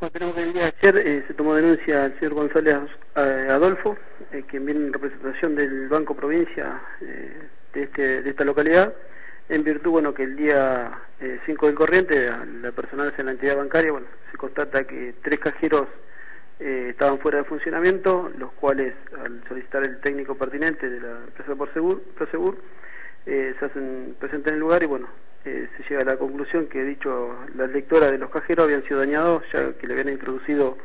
Bueno, tenemos que el ayer eh, se tomó denuncia al señor González eh, Adolfo, eh, quien viene en representación del Banco Provincia de, este, de esta localidad, en virtud, bueno, que el día 5 del corriente, la personal en la entidad bancaria, bueno, se constata que tres cajeros estaban fuera de funcionamiento, los cuales, al solicitar el técnico pertinente de la empresa Prosegur, Prosegur se hacen presentes en el lugar y, bueno, se llega a la conclusión que dicho las lectoras de los cajeros habían sido dañados ya que le habían introducido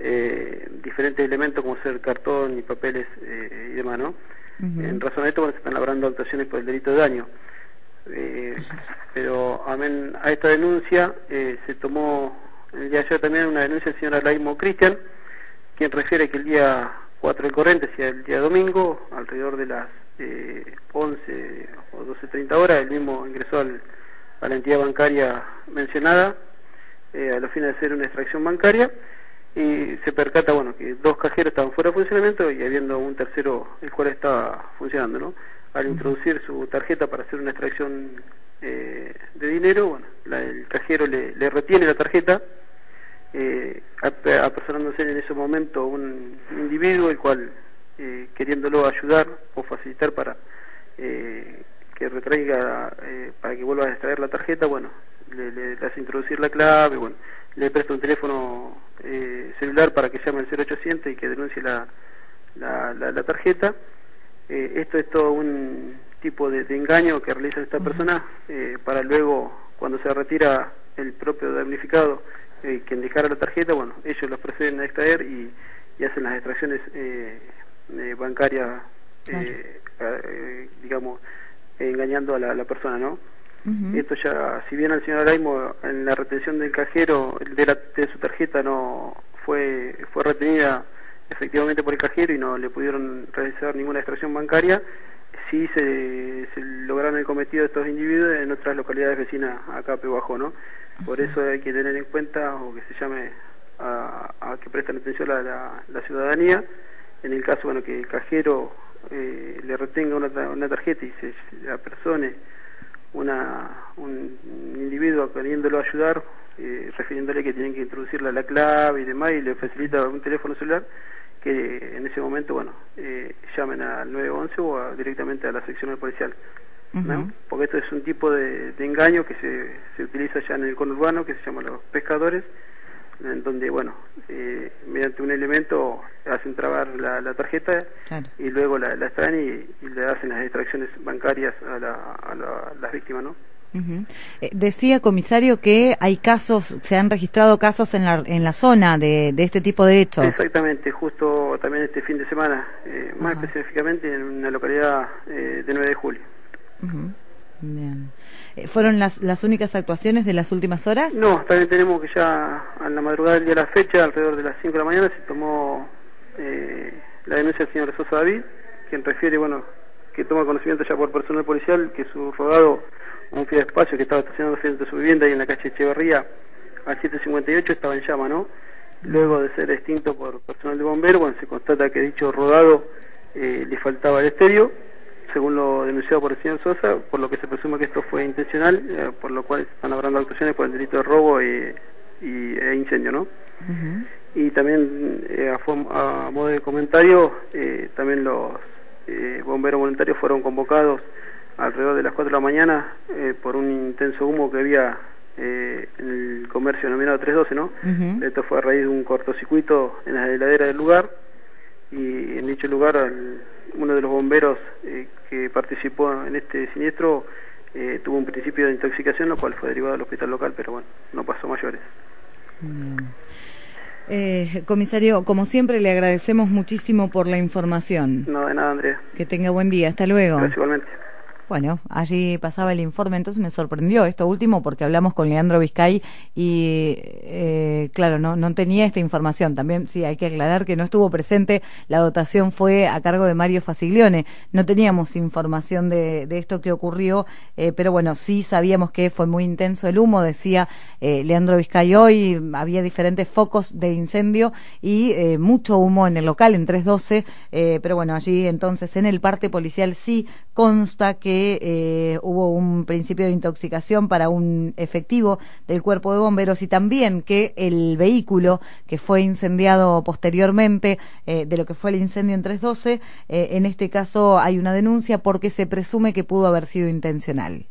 eh, diferentes elementos como ser cartón y papeles eh, y demás, ¿no? En razón de esto bueno, se están labrando actuaciones por el delito de daño. Eh, pero amén a esta denuncia se tomó el día de ayer también una denuncia del señor Alaimo Cristian, quien refiere que el día 4 del corriente, sea el día domingo, alrededor de las 11 o 12.30 horas, el mismo ingresó al a la entidad bancaria mencionada eh, a los fines de hacer una extracción bancaria y se percata bueno que dos cajeros estaban fuera de funcionamiento y habiendo un tercero el cual estaba funcionando ¿no? al introducir su tarjeta para hacer una extracción eh, de dinero bueno el cajero le, retiene la tarjeta eh, apersonándose en ese momento un individuo el cual eh, queriéndolo ayudar o facilitar para eh, para que vuelva a extraer la tarjeta, bueno, le, hace introducir la clave, bueno, le presta un teléfono eh, celular para que llame al 0800 y que denuncie la, la, tarjeta. Eh, esto es todo un tipo de, engaño que realiza esta persona para luego, cuando se retira el propio damnificado, quien dejara la tarjeta, bueno, ellos los proceden a extraer y, hacen las extracciones bancarias, digamos, engañando a la, persona, ¿no? Esto ya, si bien el señor Araimo en la retención del cajero de, la, de su tarjeta no fue fue retenida efectivamente por el cajero y no le pudieron realizar ninguna extracción bancaria, sí se, lograron el cometido de estos individuos en otras localidades vecinas acá a Bajo, ¿no? Por eso hay que tener en cuenta o que se llame a, que presten atención a la, la ciudadanía en el caso bueno que el cajero eh, le retenga una, una, tarjeta y se apersone una, un individuo queriéndolo ayudar, eh, refiriéndole que tienen que introducirle la clave y demás, y le facilita un teléfono celular, que en ese momento, bueno, eh, llamen al 911 o directamente a la sección policial. ¿no? Porque esto es un tipo de, de engaño que se, se utiliza ya en el conurbano, que se llama los pescadores, en donde, bueno, eh, mediante un elemento hacen trabar la, tarjeta y luego la, la extraen y, le hacen las extracciones bancarias a, la, las víctimas, ¿no? Eh, decía, comisario, que hay casos, se han registrado casos en la, en la zona de, de este tipo de hechos. Exactamente, justo también este fin de semana, eh, más específicamente en una localidad de 9 de julio. Bien. Eh, ¿Fueron las, las únicas actuaciones de las últimas horas? No, también tenemos que ya a la madrugada del día de la fecha, alrededor de las 5 de la mañana, se tomó eh, la denuncia del señor Sosa David, quien refiere, bueno, que toma conocimiento ya por personal policial que su rodado, un fiel espacio que estaba estacionado frente a su vivienda y en la calle Echeverría al 758 estaba en llama, ¿no? Luego de ser extinto por personal de bomberos, bueno, se constata que dicho rodado eh, le faltaba el estéreo según lo denunciado por el señor Sosa, por lo que se presume que esto fue intencional, eh, por lo cual se están hablando actuaciones por el delito de robo y, e incendio, ¿no? Y también, eh, a, modo de comentario, eh, también los bomberos voluntarios fueron convocados alrededor de las 4 de la mañana por un intenso humo que había en el comercio denominado 312, ¿no? Esto fue a raíz de un cortocircuito en la heladera del lugar y en dicho lugar uno de los bomberos eh, que participó en este siniestro eh, tuvo un principio de intoxicación, lo cual fue derivado al hospital local, pero bueno, no pasó mayores. Eh, comisario, como siempre, le agradecemos muchísimo por la información. No, de nada, Andrea. Que tenga buen día. Hasta luego. Gracias, igualmente. Bueno, allí pasaba el informe, entonces me sorprendió esto último porque hablamos con Leandro Vizcay y, eh, claro, no, no tenía esta información. También, sí, hay que aclarar que no estuvo presente, la dotación fue a cargo de Mario Faciglione. No teníamos información de, de esto que ocurrió, eh, pero bueno, sí sabíamos que fue muy intenso el humo, decía eh, Leandro Vizcay hoy, había diferentes focos de incendio y eh, mucho humo en el local, en 312, eh, pero bueno, allí entonces en el parte policial sí consta que eh, hubo un principio de intoxicación para un efectivo del cuerpo de bomberos y también que el vehículo que fue incendiado posteriormente eh, de lo que fue el incendio en 312, en este caso hay una denuncia porque se presume que pudo haber sido intencional.